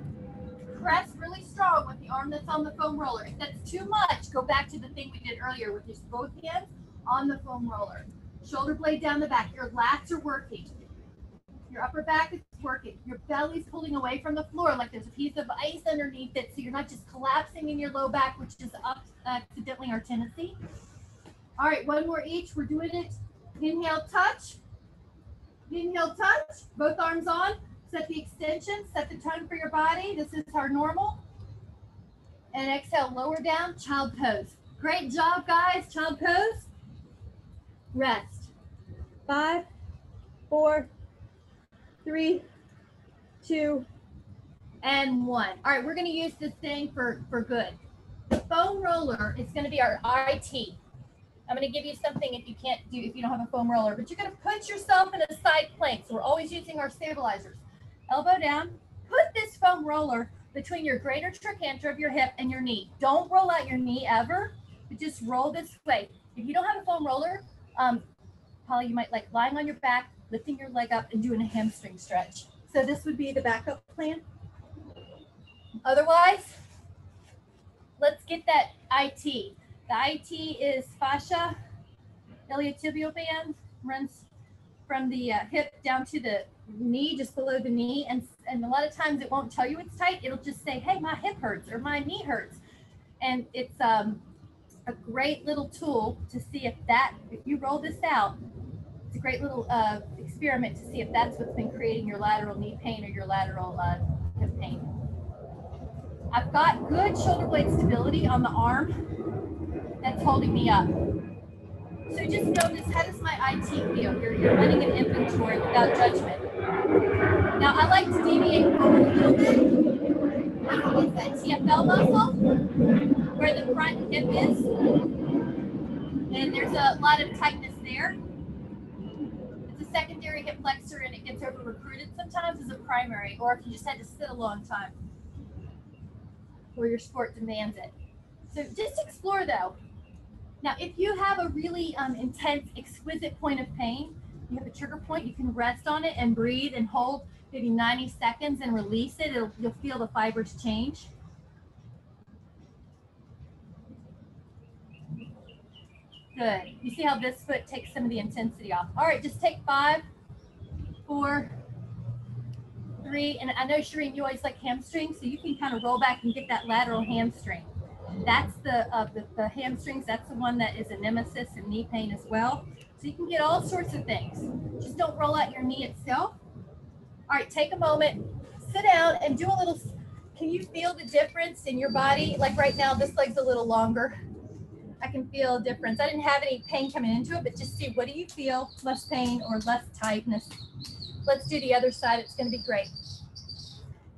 Press really strong with the arm that's on the foam roller. If that's too much, go back to the thing we did earlier with just both hands on the foam roller. Shoulder blade down the back. Your lats are working. Your upper back is working. Your belly's pulling away from the floor like there's a piece of ice underneath it. So you're not just collapsing in your low back, which is up, accidentally our tendency. All right, one more each. We're doing it. Inhale, touch. Inhale, touch. Both arms on. Set the extension. Set the tone for your body. This is our normal. And exhale, lower down, child pose. Great job, guys. Child pose. Rest. Five, four, three, two, and one. All right, we're going to use this thing for, for good. The foam roller is going to be our IT. I'm going to give you something if you can't do, if you don't have a foam roller, but you're to put yourself in a side plank. So we're always using our stabilizers. Elbow down, put this foam roller between your greater trochanter of your hip and your knee. Don't roll out your knee ever, but just roll this way. If you don't have a foam roller, um, Polly, you might like lying on your back, lifting your leg up and doing a hamstring stretch. So this would be the backup plan. Otherwise, let's get that IT. The IT is fascia, iliotibial band, runs from the uh, hip down to the knee, just below the knee. And, and a lot of times it won't tell you it's tight. It'll just say, hey, my hip hurts or my knee hurts. And it's um, a great little tool to see if that, if you roll this out, it's a great little uh, experiment to see if that's what's been creating your lateral knee pain or your lateral uh, hip pain. I've got good shoulder blade stability on the arm that's holding me up. So just notice how does my IT feel? You're, you're running an inventory without judgment. Now I like to deviate a little bit. It's that TFL muscle where the front hip is. And there's a lot of tightness there. Secondary hip flexor and it gets over recruited sometimes as a primary, or if you just had to sit a long time or your sport demands it. So just explore though. Now, if you have a really um, intense, exquisite point of pain, you have a trigger point, you can rest on it and breathe and hold maybe 90 seconds and release it. It'll, you'll feel the fibers change. Good. You see how this foot takes some of the intensity off. All right, just take five, four, three, and I know Shireen, you always like hamstrings, so you can kind of roll back and get that lateral hamstring. That's the, uh, the, the hamstrings. That's the one that is a nemesis and knee pain as well. So you can get all sorts of things. Just don't roll out your knee itself. All right, take a moment, sit down and do a little, can you feel the difference in your body? Like right now, this leg's a little longer. I can feel a difference. I didn't have any pain coming into it, but just see what do you feel? Less pain or less tightness. Let's do the other side. It's going to be great.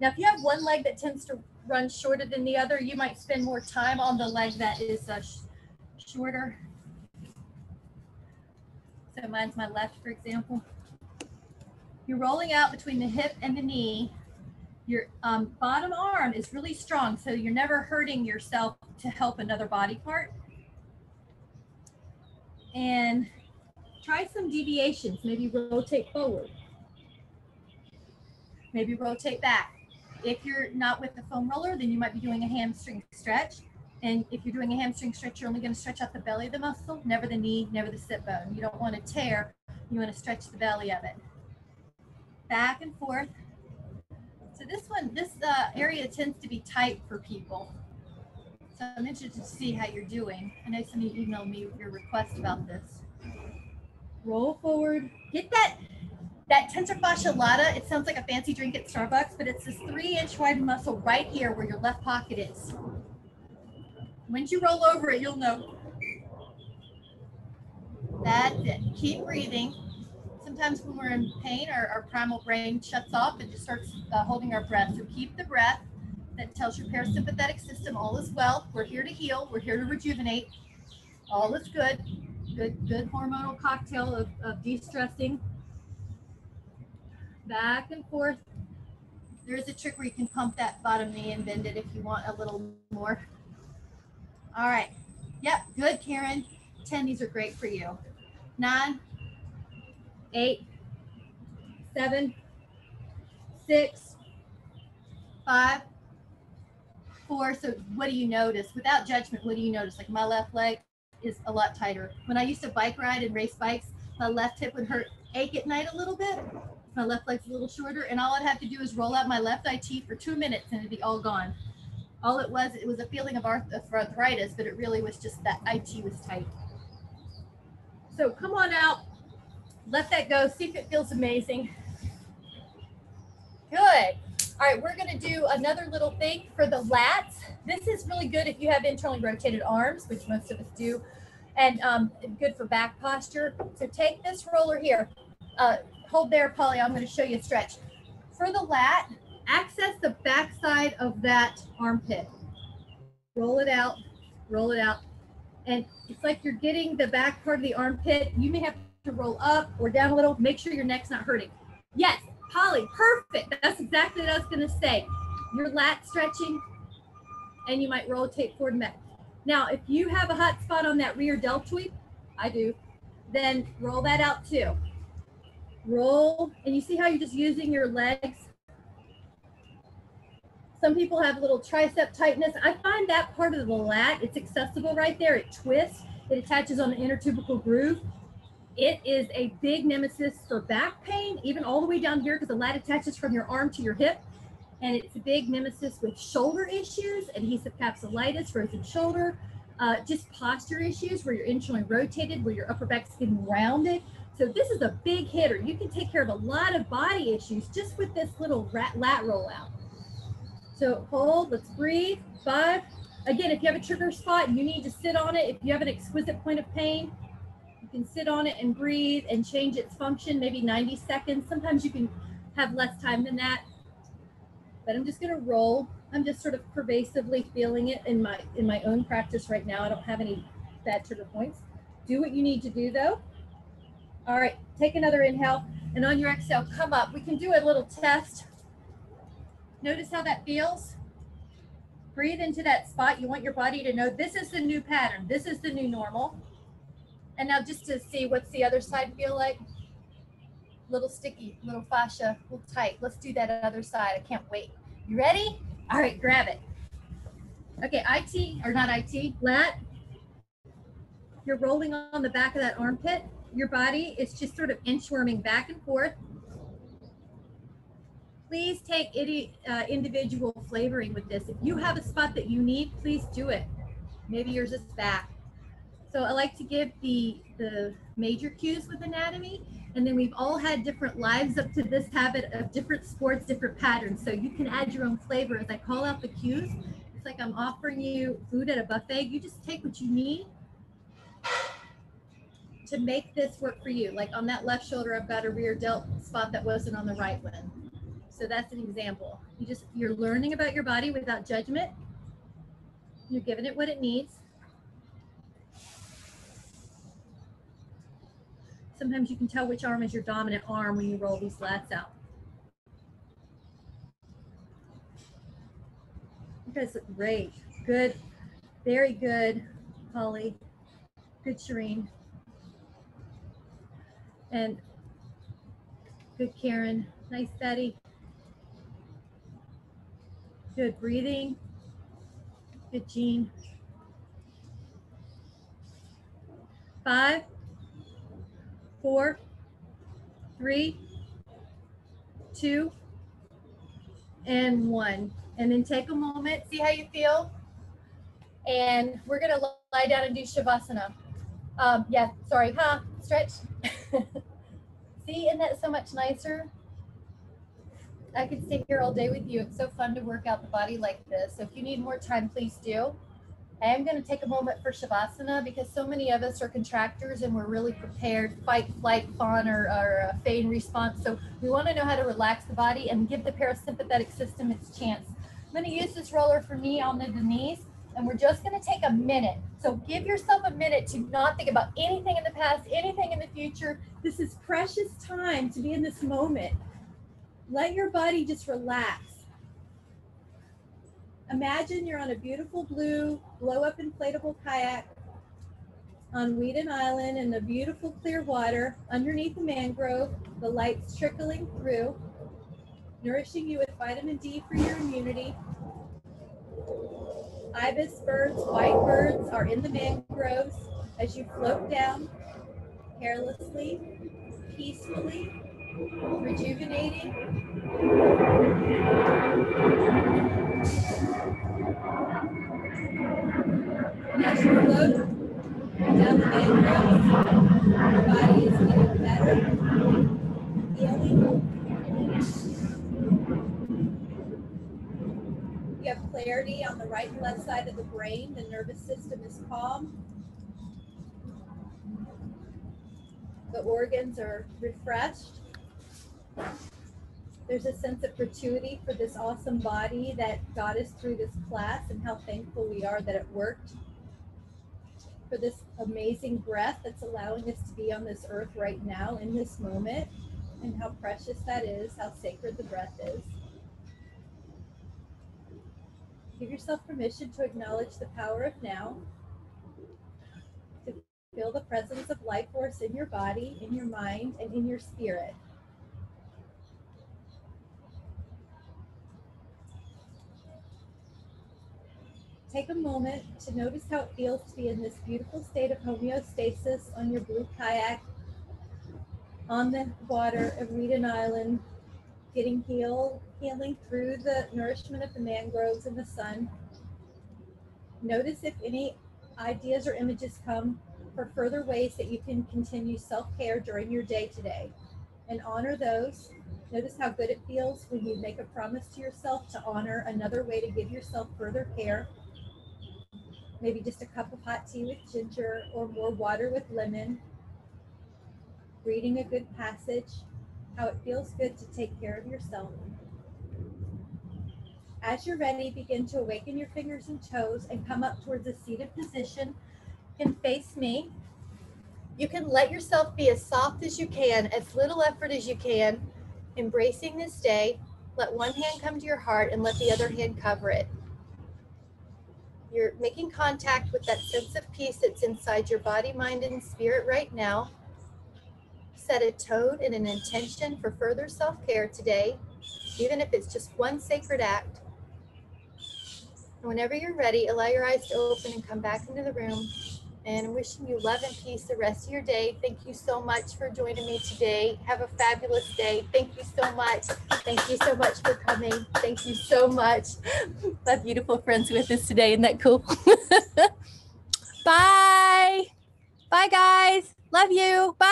Now, if you have one leg that tends to run shorter than the other, you might spend more time on the leg that is uh, sh shorter. So mine's my left, for example. You're rolling out between the hip and the knee. Your um, bottom arm is really strong, so you're never hurting yourself to help another body part. And try some deviations. Maybe rotate forward. Maybe rotate back. If you're not with the foam roller, then you might be doing a hamstring stretch. And if you're doing a hamstring stretch, you're only going to stretch out the belly of the muscle, never the knee, never the sit bone. You don't want to tear, you want to stretch the belly of it. Back and forth. So this one, this uh, area tends to be tight for people. So I'm interested to see how you're doing. I know some of you emailed me your request about this. Roll forward. Get that that tensor fascia lata, it sounds like a fancy drink at Starbucks, but it's this three inch wide muscle right here where your left pocket is. Once you roll over it, you'll know. That's it. Keep breathing. Sometimes when we're in pain, our, our primal brain shuts off and just starts uh, holding our breath. So keep the breath. That tells your parasympathetic system all is well. We're here to heal. We're here to rejuvenate. All is good. Good, good hormonal cocktail of, of de-stressing. Back and forth. There's a trick where you can pump that bottom knee and bend it if you want a little more. All right. Yep, good, Karen. 10, these are great for you. Nine, eight, seven, six, five, So what do you notice? Without judgment, what do you notice? Like my left leg is a lot tighter. When I used to bike ride and race bikes, my left hip would hurt, ache at night a little bit. My left leg's a little shorter, and all I'd have to do is roll out my left IT for two minutes and it'd be all gone. All it was, it was a feeling of arthritis, but it really was just that IT was tight. So come on out, let that go, see if it feels amazing. Good. All right, we're gonna do another little thing for the lats. This is really good if you have internally rotated arms, which most of us do, and um, good for back posture. So take this roller here. Uh, hold there, Polly, I'm gonna show you a stretch. For the lat, access the back side of that armpit. Roll it out, roll it out. And it's like you're getting the back part of the armpit. You may have to roll up or down a little. Make sure your neck's not hurting. Yes, Polly, perfect. That's exactly what I was gonna say. Your lat stretching and you might rotate forward and back. Now, if you have a hot spot on that rear deltoid, I do, then roll that out too. Roll, and you see how you're just using your legs some people have a little tricep tightness. I find that part of the lat, it's accessible right there. It twists, it attaches on the intertubercular groove. It is a big nemesis for back pain, even all the way down here, because the lat attaches from your arm to your hip. And it's a big nemesis with shoulder issues, adhesive capsulitis, frozen shoulder, uh, just posture issues where you're internally rotated, where your upper back's getting rounded. So this is a big hitter. You can take care of a lot of body issues just with this little rat, lat rollout. So hold, let's breathe. Five. Again, if you have a trigger spot, you need to sit on it. If you have an exquisite point of pain, can sit on it and breathe and change its function, maybe 90 seconds. Sometimes you can have less time than that. But I'm just gonna roll. I'm just sort of pervasively feeling it in my in my own practice right now. I don't have any bad trigger points. Do what you need to do though. All right, take another inhale and on your exhale, come up. We can do a little test Notice how that feels. Breathe into that spot. You want your body to know this is the new pattern. This is the new normal. And now just to see what's the other side feel like. Little sticky, little fascia, little tight. Let's do that other side. I can't wait. You ready? All right, grab it. Okay, IT, or not IT, lat. You're rolling on the back of that armpit. Your body is just sort of inchworming back and forth please take any uh, individual flavoring with this. If you have a spot that you need, please do it. Maybe yours is back. So I like to give the, the major cues with anatomy, and then we've all had different lives up to this habit of different sports, different patterns. So you can add your own flavor. As I call out the cues, it's like I'm offering you food at a buffet. You just take what you need to make this work for you. Like on that left shoulder, I've got a rear delt spot that wasn't on the right one. So that's an example. You just, you're learning about your body without judgment. You're giving it what it needs. Sometimes you can tell which arm is your dominant arm when you roll these lats out. You guys look great. Good. Very good, Holly. Good, Shireen. And good, Karen. Nice, Betty. Good breathing. Good, Jean. Five, four, three, two, and one. And then take a moment, see how you feel. And we're gonna lie down and do Shavasana. Um, yeah, sorry, huh? Stretch. [LAUGHS] See, isn't that so much nicer? I could sit here all day with you. It's so fun to work out the body like this. So if you need more time, please do. I am going to take a moment for Shavasana because so many of us are contractors and we're really prepared, fight, flight, fawn, or, or uh, feign response. So we want to know how to relax the body and give the parasympathetic system its chance. I'm going to use this roller for me on the knees and we're just going to take a minute. So give yourself a minute to not think about anything in the past, anything in the future. This is precious time to be in this moment. Let your body just relax. Imagine you're on a beautiful blue blow up inflatable kayak on Weedon Island in the beautiful clear water underneath the mangrove, the lights trickling through, nourishing you with vitamin D for your immunity. Ibis birds, white birds are in the mangroves as you float down carelessly, peacefully, rejuvenating. You have clarity on the right and left side of the brain. The nervous system is calm. The organs are refreshed. There's a sense of gratuity for this awesome body that got us through this class and how thankful we are that it worked. For this amazing breath that's allowing us to be on this earth right now in this moment, and how precious that is, how sacred the breath is. Give yourself permission to acknowledge the power of now, to feel the presence of life force in your body, in your mind, and in your spirit. Take a moment to notice how it feels to be in this beautiful state of homeostasis on your blue kayak on the water of Weedon Island, getting healed, healing through the nourishment of the mangroves and the sun. Notice if any ideas or images come for further ways that you can continue self care during your day today and honor those. Notice how good it feels when you make a promise to yourself to honor another way to give yourself further care maybe just a cup of hot tea with ginger or more water with lemon, reading a good passage, how it feels good to take care of yourself. As you're ready, begin to awaken your fingers and toes and come up towards a seated position You can face me. You can let yourself be as soft as you can, as little effort as you can, embracing this day. Let one hand come to your heart and let the other hand cover it. You're making contact with that sense of peace that's inside your body, mind, and spirit right now. Set a tone and an intention for further self care today, even if it's just one sacred act. And whenever you're ready, allow your eyes to open and come back into the room and wishing you love and peace the rest of your day. Thank you so much for joining me today. Have a fabulous day. Thank you so much. Thank you so much for coming. Thank you so much. My beautiful friends with us today. Isn't that cool? [LAUGHS] Bye. Bye, guys. Love you. Bye.